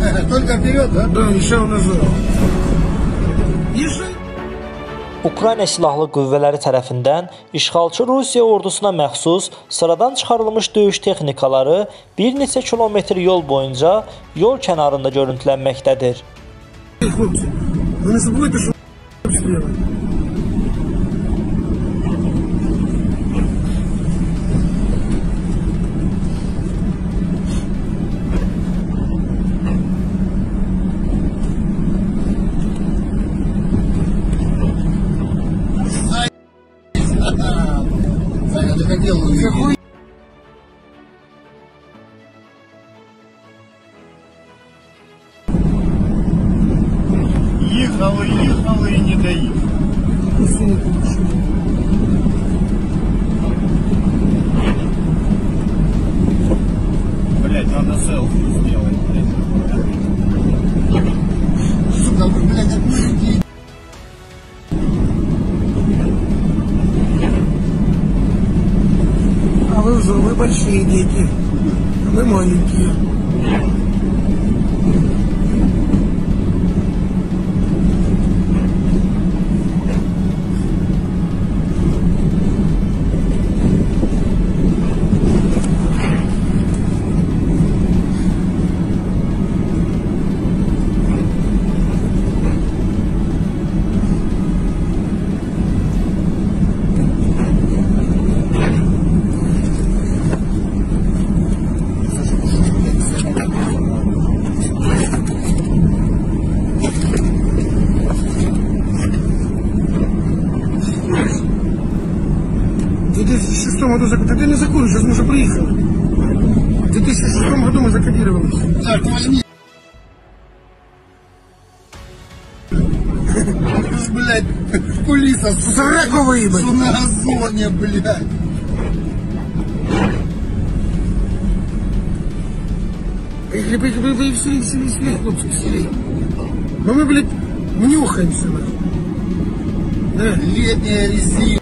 назад, да? Да, решал назад. Ешай. Ukrayna Silahlı Qüvvələri tərəfindən işğalçı Rusiya ordusuna məxsus sıradan çıxarılmış döyüş texnikaları bir neçə kilometr yol boyunca yol kənarında görüntülənməkdədir. Їхали, їхали і не доїхали. Блять, надо селфи сделать, блядь. Сука, вы, блядь, отпустите. А вы уже, вы большие дети, а мы маленькие. 2006 году закодировали. Ты не закон, сейчас мы уже приехали. В 2006 году мы закодировались. Так, возьми. Блядь, кулиса, Сороку выебать. на газоне, блядь. Поехали, поехали, поехали, веселей, веселей, веселей, хлопцы, веселей. Но мы, блядь, нюхаемся, нахуй. Да. Летняя резина.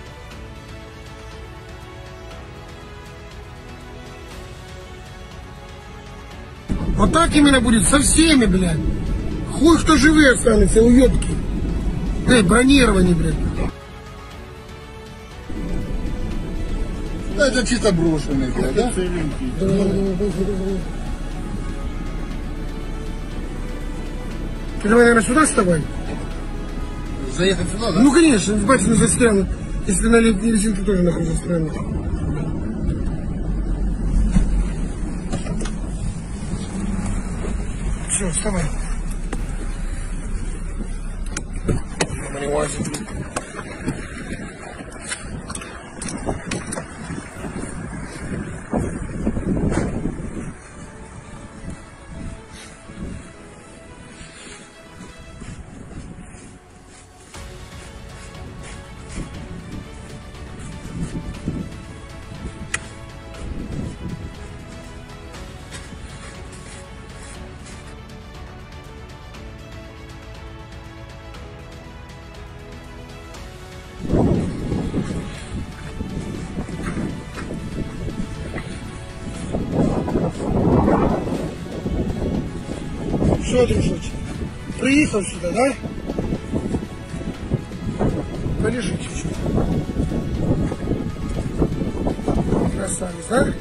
Вот так именно будет со всеми, блядь. Хуй, кто живые останется, уебки. Эй, бронирование, блядь. Да, это чисто брошенный, блядь, да? Ты давай, наверное, сюда вставай. Заехать сюда, да? Ну, конечно, батины застрянут. Если на летней резинке тоже нахуй застрянут. Все, вставай. Ебаный УАЗик. Что, дружочек, приехал сюда, да? Полежи чуть-чуть. Красавец, да?